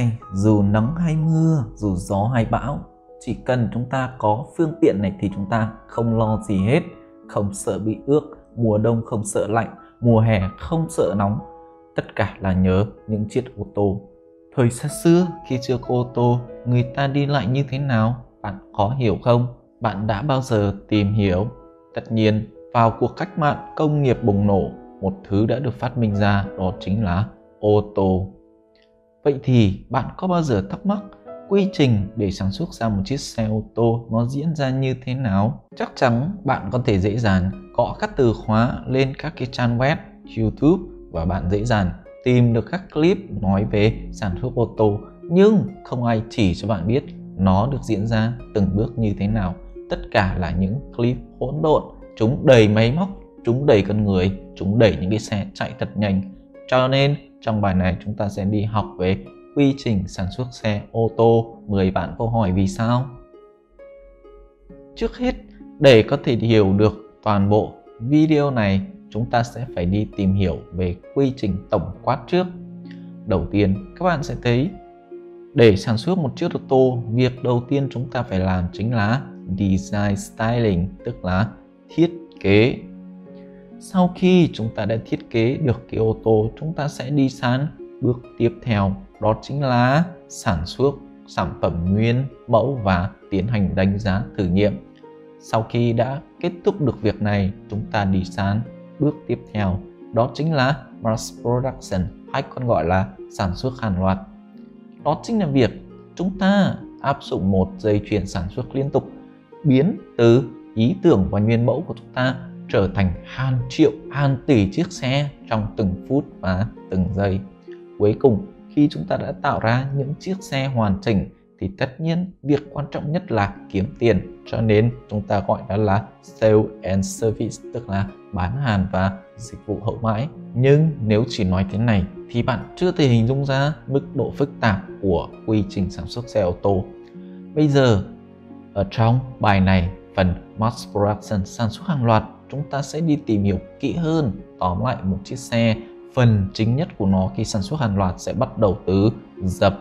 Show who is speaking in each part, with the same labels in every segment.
Speaker 1: này, dù nắng hay mưa, dù gió hay bão, chỉ cần chúng ta có phương tiện này thì chúng ta không lo gì hết. Không sợ bị ướt mùa đông không sợ lạnh, mùa hè không sợ nóng. Tất cả là nhớ những chiếc ô tô. Thời xa xưa, khi chưa có ô tô, người ta đi lại như thế nào? Bạn có hiểu không? Bạn đã bao giờ tìm hiểu? Tất nhiên, vào cuộc cách mạng công nghiệp bùng nổ, một thứ đã được phát minh ra đó chính là ô tô vậy thì bạn có bao giờ thắc mắc quy trình để sản xuất ra một chiếc xe ô tô nó diễn ra như thế nào? Chắc chắn bạn có thể dễ dàng gõ các từ khóa lên các cái trang web, youtube và bạn dễ dàng tìm được các clip nói về sản xuất ô tô. Nhưng không ai chỉ cho bạn biết nó được diễn ra từng bước như thế nào. Tất cả là những clip hỗn độn. Chúng đầy máy móc, chúng đầy con người, chúng đẩy những cái xe chạy thật nhanh. Cho nên trong bài này chúng ta sẽ đi học về quy trình sản xuất xe ô tô. 10 bạn câu hỏi vì sao? Trước hết, để có thể hiểu được toàn bộ video này, chúng ta sẽ phải đi tìm hiểu về quy trình tổng quát trước. Đầu tiên, các bạn sẽ thấy, để sản xuất một chiếc ô tô, việc đầu tiên chúng ta phải làm chính là design styling, tức là thiết kế sau khi chúng ta đã thiết kế được cái ô tô, chúng ta sẽ đi sang bước tiếp theo. Đó chính là sản xuất sản phẩm nguyên, mẫu và tiến hành đánh giá thử nghiệm. Sau khi đã kết thúc được việc này, chúng ta đi sang bước tiếp theo. Đó chính là mass production, hay còn gọi là sản xuất hàng loạt. Đó chính là việc chúng ta áp dụng một dây chuyền sản xuất liên tục, biến từ ý tưởng và nguyên mẫu của chúng ta trở thành hàng triệu, hàng tỷ chiếc xe trong từng phút và từng giây. Cuối cùng, khi chúng ta đã tạo ra những chiếc xe hoàn chỉnh, thì tất nhiên việc quan trọng nhất là kiếm tiền. Cho nên, chúng ta gọi đó là sale and service, tức là bán hàng và dịch vụ hậu mãi. Nhưng nếu chỉ nói thế này, thì bạn chưa thể hình dung ra mức độ phức tạp của quy trình sản xuất xe ô tô. Bây giờ, ở trong bài này, phần mass production, sản xuất hàng loạt chúng ta sẽ đi tìm hiểu kỹ hơn, tóm lại một chiếc xe. Phần chính nhất của nó khi sản xuất hàng loạt sẽ bắt đầu từ dập.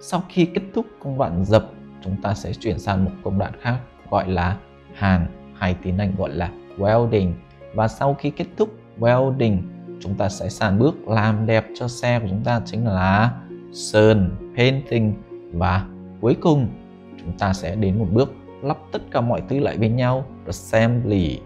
Speaker 1: Sau khi kết thúc công đoạn dập, chúng ta sẽ chuyển sang một công đoạn khác gọi là hàn, hay tiếng Anh gọi là welding. Và sau khi kết thúc welding, chúng ta sẽ sang bước làm đẹp cho xe của chúng ta chính là sơn, painting. Và cuối cùng, chúng ta sẽ đến một bước lắp tất cả mọi thứ lại với nhau, assembly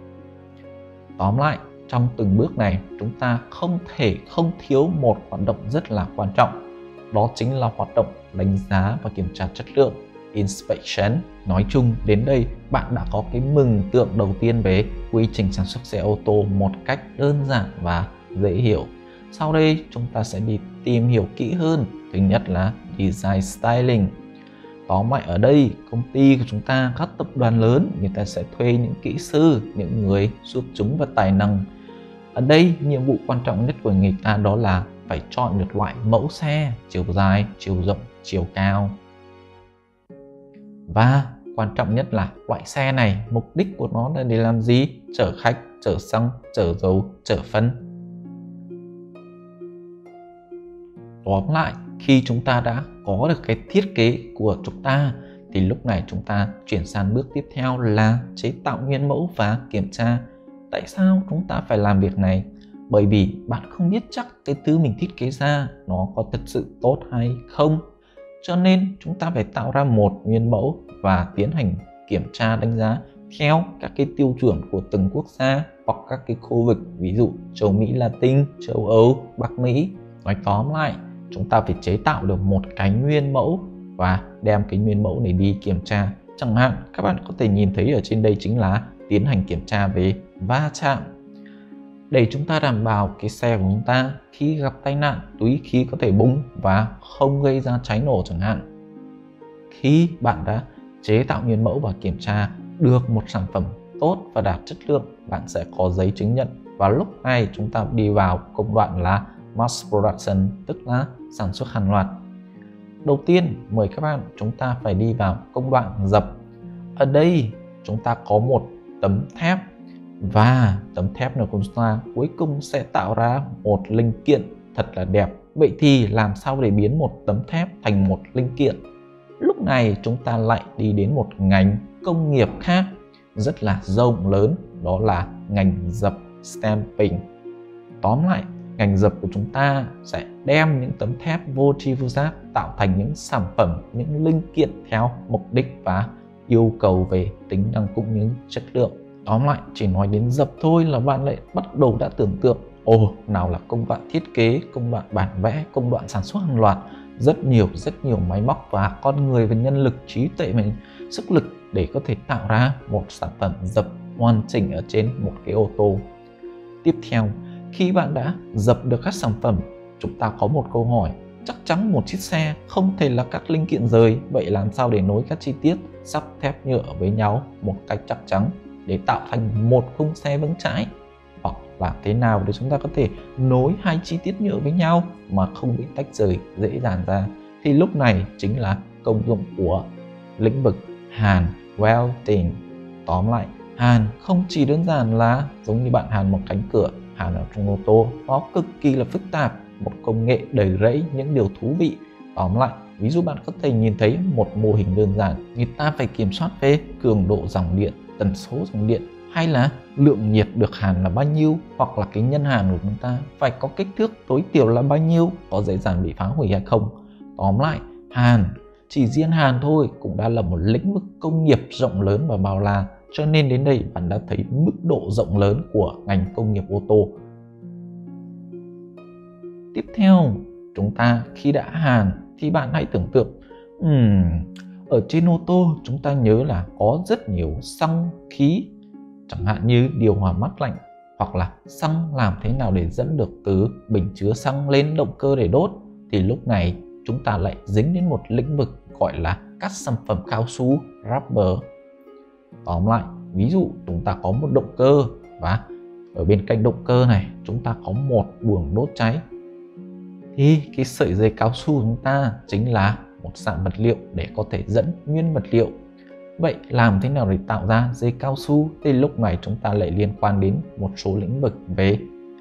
Speaker 1: tóm lại, trong từng bước này, chúng ta không thể không thiếu một hoạt động rất là quan trọng. Đó chính là hoạt động đánh giá và kiểm tra chất lượng, inspection. Nói chung, đến đây, bạn đã có cái mừng tượng đầu tiên về quy trình sản xuất xe ô tô một cách đơn giản và dễ hiểu. Sau đây, chúng ta sẽ đi tìm hiểu kỹ hơn. Thứ nhất là design styling tóm lại ở đây. Công ty của chúng ta, các tập đoàn lớn, người ta sẽ thuê những kỹ sư, những người giúp chúng và tài năng. Ở đây, nhiệm vụ quan trọng nhất của người ta đó là phải chọn được loại mẫu xe, chiều dài, chiều rộng, chiều cao. Và quan trọng nhất là loại xe này, mục đích của nó là để làm gì? Chở khách, chở xăng, chở dầu, chở phân. Tóm lại khi chúng ta đã có được cái thiết kế của chúng ta thì lúc này chúng ta chuyển sang bước tiếp theo là chế tạo nguyên mẫu và kiểm tra. Tại sao chúng ta phải làm việc này? Bởi vì bạn không biết chắc cái thứ mình thiết kế ra nó có thật sự tốt hay không. Cho nên chúng ta phải tạo ra một nguyên mẫu và tiến hành kiểm tra đánh giá theo các cái tiêu chuẩn của từng quốc gia hoặc các cái khu vực ví dụ châu Mỹ Latin, châu Âu, Bắc Mỹ. Nói tóm lại, chúng ta phải chế tạo được một cái nguyên mẫu và đem cái nguyên mẫu này đi kiểm tra. Chẳng hạn, các bạn có thể nhìn thấy ở trên đây chính là tiến hành kiểm tra về va chạm. Để chúng ta đảm bảo cái xe của chúng ta khi gặp tai nạn, túi khí có thể bung và không gây ra cháy nổ chẳng hạn. Khi bạn đã chế tạo nguyên mẫu và kiểm tra được một sản phẩm tốt và đạt chất lượng, bạn sẽ có giấy chứng nhận. Và lúc này chúng ta đi vào công đoạn là mass production, tức là sản xuất hàng loạt. Đầu tiên, mời các bạn chúng ta phải đi vào công đoạn dập. Ở đây, chúng ta có một tấm thép và tấm thép này của chúng ta cuối cùng sẽ tạo ra một linh kiện thật là đẹp. Vậy thì làm sao để biến một tấm thép thành một linh kiện? Lúc này chúng ta lại đi đến một ngành công nghiệp khác, rất là rộng lớn, đó là ngành dập stamping. Tóm lại ngành dập của chúng ta sẽ đem những tấm thép vô tri vô giác tạo thành những sản phẩm, những linh kiện theo mục đích và yêu cầu về tính năng cũng như chất lượng. Tóm lại, chỉ nói đến dập thôi là bạn lại bắt đầu đã tưởng tượng, ồ, nào là công đoạn thiết kế, công đoạn bản vẽ, công đoạn sản xuất hàng loạt, rất nhiều rất nhiều máy móc và con người và nhân lực, trí tuệ và sức lực để có thể tạo ra một sản phẩm dập hoàn chỉnh ở trên một cái ô tô. Tiếp theo khi bạn đã dập được các sản phẩm, chúng ta có một câu hỏi. Chắc chắn một chiếc xe không thể là các linh kiện rời, vậy làm sao để nối các chi tiết sắt thép nhựa với nhau một cách chắc chắn để tạo thành một khung xe vững chãi? Hoặc làm thế nào để chúng ta có thể nối hai chi tiết nhựa với nhau mà không bị tách rời dễ dàng ra? Thì lúc này chính là công dụng của lĩnh vực hàn welding tóm lại, hàn không chỉ đơn giản là giống như bạn hàn một cánh cửa hàn ở trong ô tô nó cực kỳ là phức tạp, một công nghệ đầy rẫy những điều thú vị. Tóm lại, ví dụ bạn có thể nhìn thấy một mô hình đơn giản, người ta phải kiểm soát về cường độ dòng điện, tần số dòng điện, hay là lượng nhiệt được hàn là bao nhiêu, hoặc là cái nhân hàn của chúng ta phải có kích thước tối thiểu là bao nhiêu, có dễ dàng bị phá hủy hay không. Tóm lại, hàn, chỉ riêng hàn thôi cũng đã là một lĩnh vực công nghiệp rộng lớn và bao la cho nên đến đây bạn đã thấy mức độ rộng lớn của ngành công nghiệp ô tô. Tiếp theo chúng ta khi đã hàn thì bạn hãy tưởng tượng um, ở trên ô tô chúng ta nhớ là có rất nhiều xăng khí chẳng hạn như điều hòa mát lạnh hoặc là xăng làm thế nào để dẫn được từ bình chứa xăng lên động cơ để đốt. Thì lúc này chúng ta lại dính đến một lĩnh vực gọi là các sản phẩm cao su rubber tóm lại, ví dụ chúng ta có một động cơ, và ở bên cạnh động cơ này, chúng ta có một buồng đốt cháy, thì cái sợi dây cao su của chúng ta chính là một dạng vật liệu để có thể dẫn nguyên vật liệu. Vậy làm thế nào để tạo ra dây cao su? Thì lúc này chúng ta lại liên quan đến một số lĩnh vực về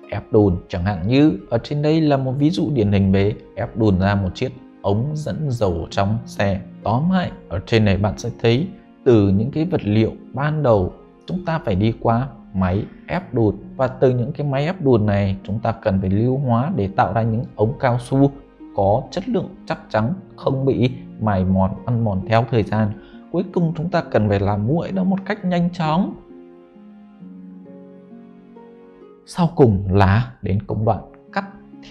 Speaker 1: ép đùn. Chẳng hạn như ở trên đây là một ví dụ điển hình về ép đùn ra một chiếc ống dẫn dầu trong xe. Tóm lại, ở trên này bạn sẽ thấy từ những cái vật liệu ban đầu chúng ta phải đi qua máy ép đùn. Và từ những cái máy ép đùn này, chúng ta cần phải lưu hóa để tạo ra những ống cao su có chất lượng chắc chắn, không bị mài mòn, ăn mòn theo thời gian. Cuối cùng chúng ta cần phải làm nguội nó một cách nhanh chóng. Sau cùng là đến công đoạn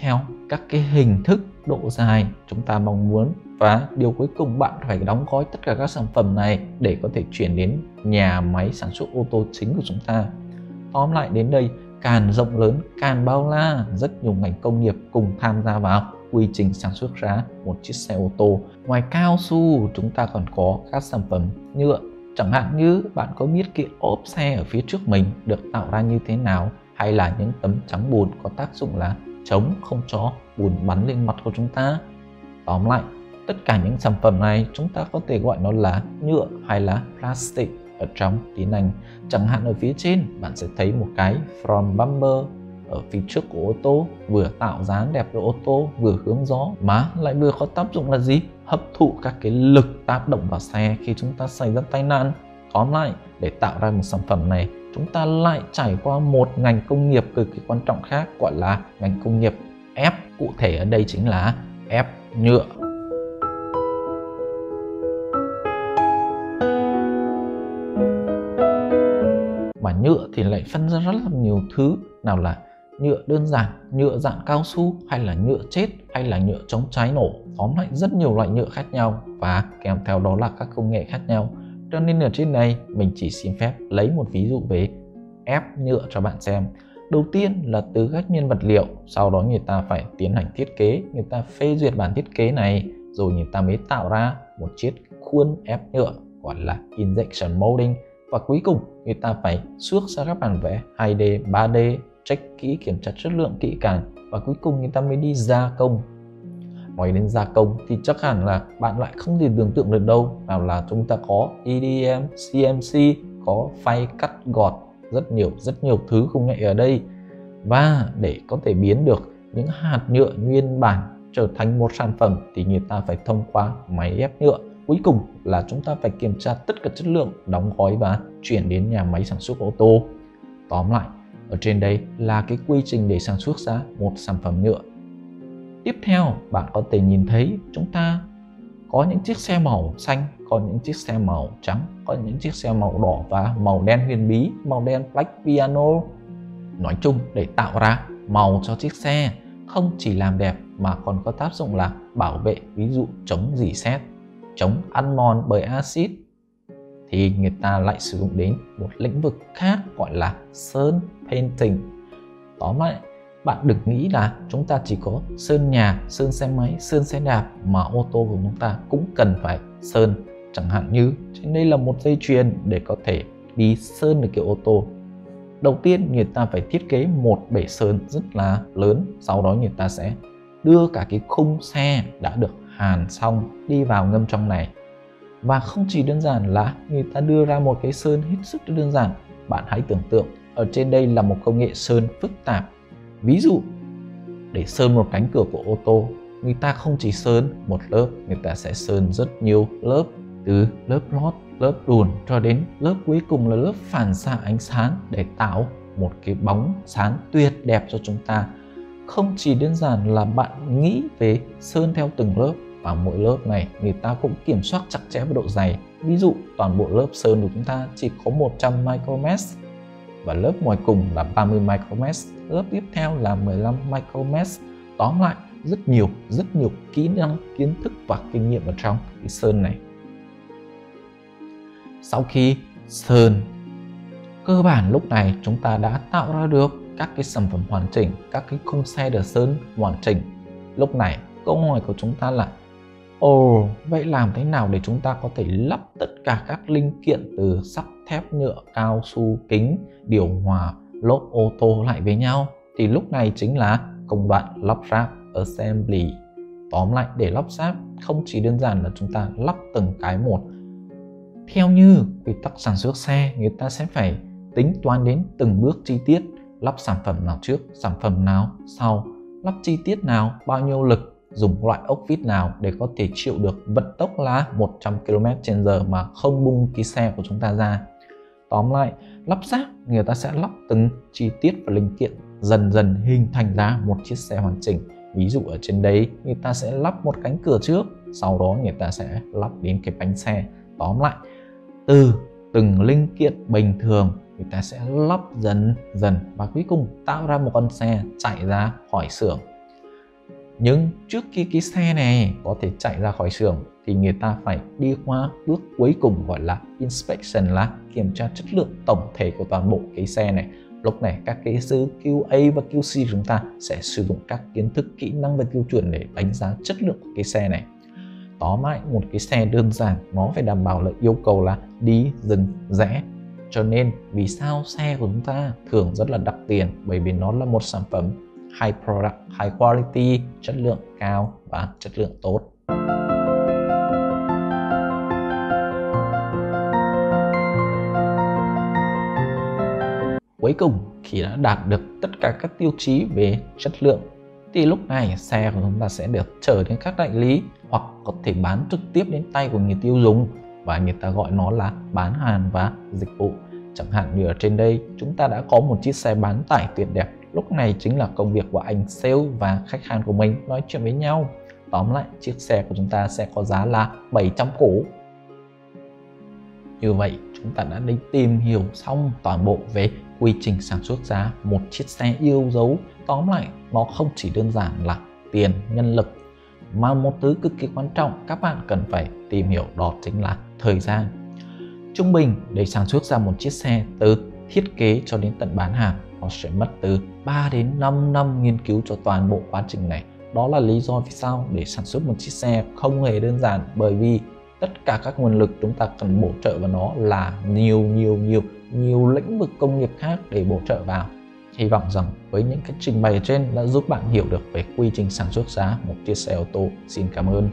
Speaker 1: theo các cái hình thức độ dài chúng ta mong muốn. Và điều cuối cùng bạn phải đóng gói tất cả các sản phẩm này để có thể chuyển đến nhà máy sản xuất ô tô chính của chúng ta. Tóm lại đến đây, càng rộng lớn, càng bao la, rất nhiều ngành công nghiệp cùng tham gia vào quy trình sản xuất ra một chiếc xe ô tô. Ngoài cao su, chúng ta còn có các sản phẩm nhựa chẳng hạn như bạn có biết cái ốp xe ở phía trước mình được tạo ra như thế nào, hay là những tấm trắng bùn có tác dụng là chống không cho bùn bắn lên mặt của chúng ta. Tóm lại, tất cả những sản phẩm này chúng ta có thể gọi nó là nhựa hay là plastic ở trong tiếng Anh chẳng hạn ở phía trên, bạn sẽ thấy một cái front bumper ở phía trước của ô tô, vừa tạo dáng đẹp cho ô tô, vừa hướng gió, mà lại vừa có tác dụng là gì? Hấp thụ các cái lực tác động vào xe khi chúng ta xảy ra tai nạn. Tóm lại, để tạo ra một sản phẩm này chúng ta lại trải qua một ngành công nghiệp cực kỳ quan trọng khác gọi là ngành công nghiệp ép. Cụ thể ở đây chính là ép nhựa. Mà nhựa thì lại phân ra rất là nhiều thứ, nào là nhựa đơn giản, nhựa dạng cao su, hay là nhựa chết, hay là nhựa chống cháy nổ, tóm lại rất nhiều loại nhựa khác nhau và kèm theo đó là các công nghệ khác nhau cho nên ở trên này mình chỉ xin phép lấy một ví dụ về ép nhựa cho bạn xem. Đầu tiên là từ các nhân vật liệu sau đó người ta phải tiến hành thiết kế người ta phê duyệt bản thiết kế này rồi người ta mới tạo ra một chiếc khuôn ép nhựa gọi là injection molding. Và cuối cùng người ta phải xuất ra các bản vẽ 2D, 3D check kỹ kiểm tra chất lượng kỹ càng. Và cuối cùng người ta mới đi gia công nói đến gia công thì chắc hẳn là bạn lại không thể tưởng tượng được đâu nào là chúng ta có EDM, CMC, có phay cắt gọt rất nhiều rất nhiều thứ công nghệ ở đây. Và để có thể biến được những hạt nhựa nguyên bản trở thành một sản phẩm thì người ta phải thông qua máy ép nhựa. Cuối cùng là chúng ta phải kiểm tra tất cả chất lượng đóng gói và chuyển đến nhà máy sản xuất ô tô. Tóm lại ở trên đây là cái quy trình để sản xuất ra một sản phẩm nhựa tiếp theo, bạn có thể nhìn thấy chúng ta có những chiếc xe màu xanh, có những chiếc xe màu trắng, có những chiếc xe màu đỏ và màu đen huyền bí, màu đen black piano. Nói chung, để tạo ra màu cho chiếc xe không chỉ làm đẹp mà còn có tác dụng là bảo vệ, ví dụ chống dỉ sét, chống ăn mòn bởi axit. Thì người ta lại sử dụng đến một lĩnh vực khác gọi là sơn painting. Tóm lại bạn đừng nghĩ là chúng ta chỉ có sơn nhà, sơn xe máy, sơn xe đạp mà ô tô của chúng ta cũng cần phải sơn. Chẳng hạn như trên đây là một dây chuyền để có thể đi sơn được cái ô tô. Đầu tiên, người ta phải thiết kế một bể sơn rất là lớn, sau đó người ta sẽ đưa cả cái khung xe đã được hàn xong đi vào ngâm trong này. Và không chỉ đơn giản là người ta đưa ra một cái sơn hết sức đơn giản, bạn hãy tưởng tượng, ở trên đây là một công nghệ sơn phức tạp ví dụ, để sơn một cánh cửa của ô tô, người ta không chỉ sơn một lớp, người ta sẽ sơn rất nhiều lớp, từ lớp lót, lớp đùn cho đến lớp cuối cùng là lớp phản xạ ánh sáng để tạo một cái bóng sáng tuyệt đẹp cho chúng ta không chỉ đơn giản là bạn nghĩ về sơn theo từng lớp, và mỗi lớp này người ta cũng kiểm soát chặt chẽ về độ dày ví dụ, toàn bộ lớp sơn của chúng ta chỉ có 100 micromet và lớp ngoài cùng là 30 micromesh, lớp tiếp theo là 15 micromesh. tóm lại rất nhiều rất nhiều kỹ năng kiến thức và kinh nghiệm ở trong cái sơn này. Sau khi sơn cơ bản lúc này chúng ta đã tạo ra được các cái sản phẩm hoàn chỉnh các cái khung xe được sơn hoàn chỉnh. Lúc này câu hỏi của chúng ta là ồ vậy làm thế nào để chúng ta có thể lắp tất cả các linh kiện từ sắt thép nhựa cao su kính, điều hòa lốp ô tô lại với nhau, thì lúc này chính là công đoạn lắp ráp assembly. Tóm lại, để lắp ráp không chỉ đơn giản là chúng ta lắp từng cái một. Theo như quy tắc sản xuất xe, người ta sẽ phải tính toán đến từng bước chi tiết, lắp sản phẩm nào trước, sản phẩm nào sau, lắp chi tiết nào, bao nhiêu lực, dùng loại ốc vít nào để có thể chịu được vận tốc là 100 km h mà không bung cái xe của chúng ta ra tóm lại, lắp ráp, người ta sẽ lắp từng chi tiết và linh kiện dần dần hình thành ra một chiếc xe hoàn chỉnh. Ví dụ ở trên đấy người ta sẽ lắp một cánh cửa trước, sau đó người ta sẽ lắp đến cái bánh xe. Tóm lại, từ từng linh kiện bình thường, người ta sẽ lắp dần dần và cuối cùng tạo ra một con xe chạy ra khỏi xưởng. Nhưng trước khi cái xe này có thể chạy ra khỏi xưởng thì người ta phải đi qua bước cuối cùng gọi là inspection là kiểm tra chất lượng tổng thể của toàn bộ cái xe này. Lúc này các kỹ sư QA và QC chúng ta sẽ sử dụng các kiến thức, kỹ năng và tiêu chuẩn để đánh giá chất lượng của cái xe này. Tóm lại, một cái xe đơn giản, nó phải đảm bảo là yêu cầu là đi dừng rẽ. Cho nên vì sao xe của chúng ta thường rất là đắt tiền? Bởi vì nó là một sản phẩm high product, high quality, chất lượng cao và chất lượng tốt. Cuối cùng khi đã đạt được tất cả các tiêu chí về chất lượng, thì lúc này xe của chúng ta sẽ được trở đến các đại lý hoặc có thể bán trực tiếp đến tay của người tiêu dùng. Và người ta gọi nó là bán hàng và dịch vụ. Chẳng hạn như ở trên đây, chúng ta đã có một chiếc xe bán tải tuyệt đẹp. Lúc này chính là công việc của anh sale và khách hàng của mình nói chuyện với nhau. Tóm lại, chiếc xe của chúng ta sẽ có giá là 700 củ như vậy, chúng ta đã đi tìm hiểu xong toàn bộ về quy trình sản xuất ra một chiếc xe yêu dấu. Tóm lại, nó không chỉ đơn giản là tiền, nhân lực, mà một thứ cực kỳ quan trọng các bạn cần phải tìm hiểu đó chính là thời gian. Trung bình, để sản xuất ra một chiếc xe từ thiết kế cho đến tận bán hàng, nó sẽ mất từ 3 đến 5 năm nghiên cứu cho toàn bộ quá trình này. Đó là lý do vì sao để sản xuất một chiếc xe không hề đơn giản bởi vì tất cả các nguồn lực chúng ta cần bổ trợ vào nó là nhiều nhiều nhiều nhiều lĩnh vực công nghiệp khác để bổ trợ vào. Hy vọng rằng với những cách trình bày trên đã giúp bạn hiểu được về quy trình sản xuất giá một chiếc xe ô tô. Xin cảm ơn.